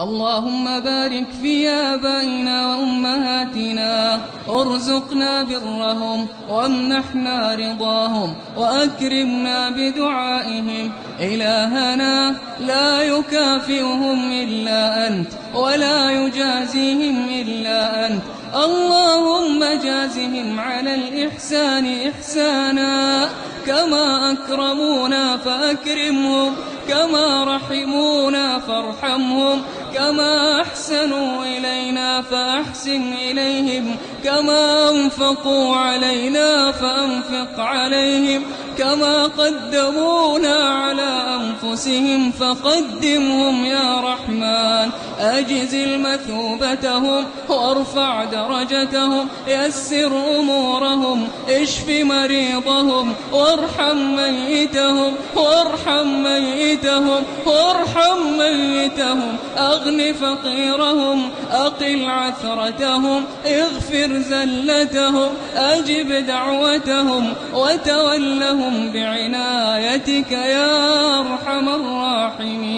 اللهم بارك في آبائنا وأمهاتنا ارزقنا برهم وامنحنا رضاهم وأكرمنا بدعائهم. إلهنا لا يكافئهم إلا أنت ولا يجازيهم إلا أنت. اللهم جازهم على الإحسان إحسانا. كما أكرمونا فأكرمهم كما رحمونا فارحمهم. كما أحسنوا إلينا فأحسن إليهم كما أنفقوا علينا فأنفق عليهم كما قدمونا على أنفسهم فقدمهم يا رحمن أجزل مثوبتهم وارفع درجتهم يسر أمورهم اشف مريضهم وارحم ميتهم وارحم ميتهم وارحم ميتهم أغن فقيرهم أقل عثرتهم اغفر زلتهم أجب دعوتهم وتولهم بعنايتك يا أرحم الراحمين.